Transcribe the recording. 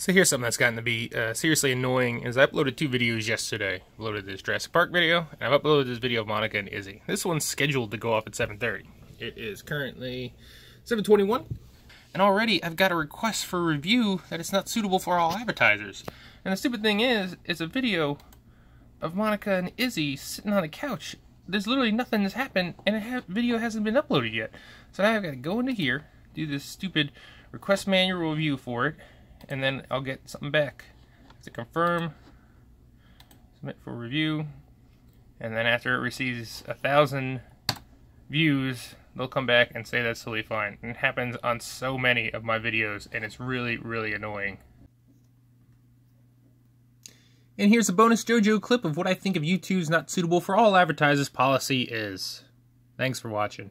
So here's something that's gotten to be uh, seriously annoying is I uploaded two videos yesterday. I uploaded this Jurassic Park video, and I've uploaded this video of Monica and Izzy. This one's scheduled to go off at 7.30. It is currently 7.21, and already I've got a request for review that it's not suitable for all advertisers. And the stupid thing is, it's a video of Monica and Izzy sitting on a couch. There's literally nothing that's happened, and the video hasn't been uploaded yet. So now I've got to go into here, do this stupid request manual review for it, and then I'll get something back to confirm, submit for review, and then after it receives a thousand views, they'll come back and say that's totally fine. And it happens on so many of my videos, and it's really, really annoying. And here's a bonus Joejoe clip of what I think of YouTube's not suitable for all advertisers policy is. Thanks for watching.